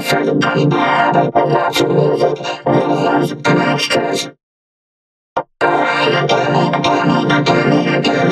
for the people habit of lots of music, videos, and extras. Alright, I'm done, I'm done, I'm done,